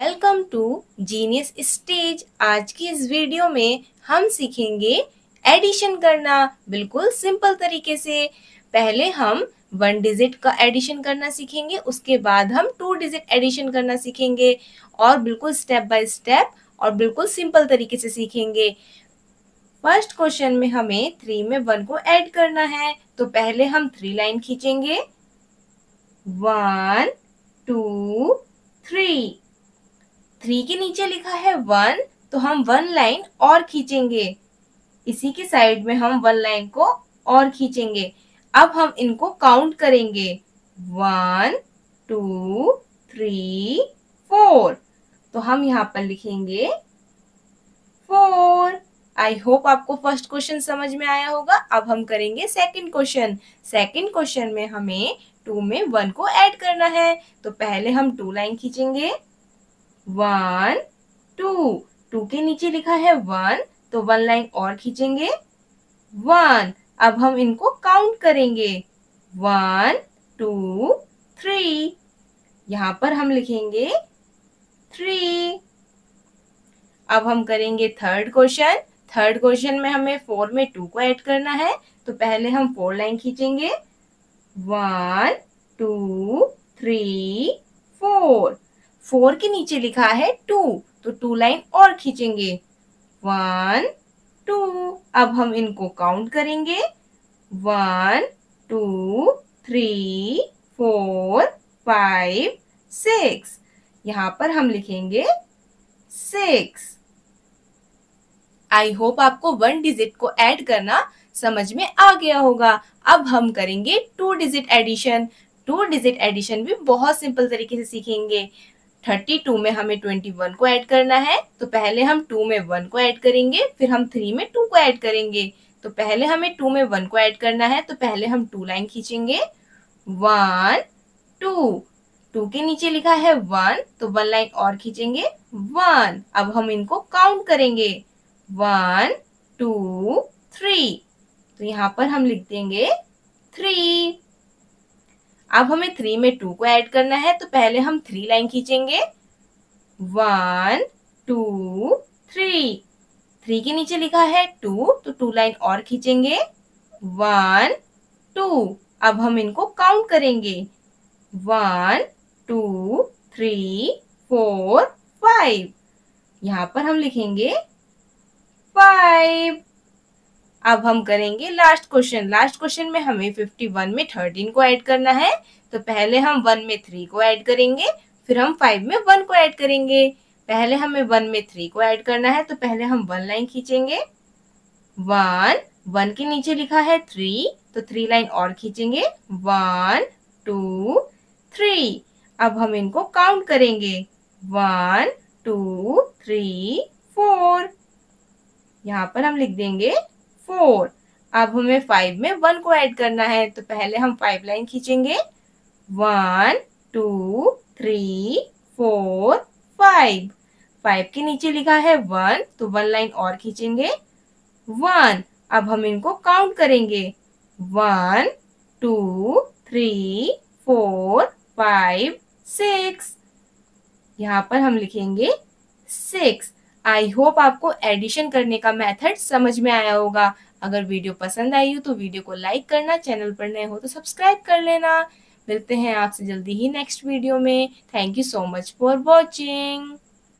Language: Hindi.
वेलकम टू जीनियस स्टेज आज की इस वीडियो में हम सीखेंगे एडिशन करना बिल्कुल सिंपल तरीके से। पहले हम वन डिजिट का एडिशन करना सीखेंगे, उसके बाद हम टू डिजिट एडिशन करना सीखेंगे और बिल्कुल स्टेप बाय स्टेप और बिल्कुल सिंपल तरीके से सीखेंगे। फ़र्स्ट क्वेश्चन में हमें थ्री में वन को ऐड करना है तो पहले हम थ्री लाइन खींचेंगे। वन टू थ्री थ्री के नीचे लिखा है वन तो हम वन लाइन और खींचेंगे। इसी के साइड में हम वन लाइन को और खींचेंगे। अब हम इनको काउंट करेंगे। One, two, three, four. तो हम यहाँ पर लिखेंगे फोर। आई होप आपको फ़र्स्ट क्वेश्चन समझ में आया होगा। अब हम करेंगे सेकंड क्वेश्चन। सेकंड क्वेश्चन में हमें टू में वन को ऐड करना है। तो पहले हम टू लाइन खींचेंगे। One, two. टू के नीचे लिखा है वन तो वन लाइन और खींचेंगे। वन। अब हम इनको काउंट करेंगे। वन, टू थ्री यहाँ पर हम लिखेंगे थ्री अब हम करेंगे थर्ड क्वेश्चन थर्ड क्वेश्चन में हमें फोर में टू को ऐड करना है तो पहले हम फोर लाइन खींचेंगे। One, two three four four के नीचे लिखा है टू तो टू लाइन और खींचेंगे। One, two. अब हम इनको काउंट करेंगे। One, two three four five six यहाँ पर हम लिखेंगे सिक्स आई होप आपको वन डिजिट को ऐड करना समझ में आ गया होगा। अब हम करेंगे two digit addition two digit addition भी बहुत सिंपल तरीके से सीखेंगे। थर्टी टू में हमें ट्वेंटी वन को ऐड करना है तो पहले हम टू में वन को ऐड करेंगे, फिर हम थ्री में टू को ऐड करेंगे। तो पहले हमें टू में वन को ऐड करना है तो पहले हम टू लाइन खींचेंगे। वन, टू टू के नीचे लिखा है वन तो वन लाइन और खींचेंगे। वन, अब हम इनको काउंट करेंगे। वन, टू, थ्री तो यहाँ पर हम लिख देंगे थ्री। अब हमें थ्री में टू को ऐड करना है तो पहले हम थ्री लाइन खींचेंगे। वन टू थ्री थ्री के नीचे लिखा है टू तो टू लाइन और खींचेंगे। वन टू अब हम इनको काउंट करेंगे। One two three four five यहाँ पर हम लिखेंगे फाइव अब हम करेंगे लास्ट क्वेश्चन लास्ट क्वेश्चन में हमें फिफ्टी वन में थर्टीन को ऐड करना है. तो पहले हम वन में थ्री को ऐड करेंगे, फिर हम फाइव में वन को ऐड करेंगे. पहले हमें वन में थ्री को ऐड करना है तो पहले हम वन लाइन खींचेंगे. वन वन के नीचे लिखा है थ्री तो थ्री लाइन और खींचेंगे. वन टू थ्री अब हम इनको काउंट करेंगे. वन टू थ्री फोर यहाँ पर हम लिख देंगे फोर। अब हमें फाइव में वन को ऐड करना है तो पहले हम फाइव लाइन खींचेंगे। One two three four five five के नीचे लिखा है वन तो वन लाइन और खींचेंगे। वन अब हम इनको काउंट करेंगे। One two three four five six यहाँ पर हम लिखेंगे सिक्स आई होप आपको एडिशन करने का मेथड समझ में आया होगा। अगर वीडियो पसंद आई हो तो वीडियो को लाइक करना चैनल पर नए हो तो सब्सक्राइब कर लेना। मिलते हैं आपसे जल्दी ही नेक्स्ट वीडियो में। Thank you so much for watching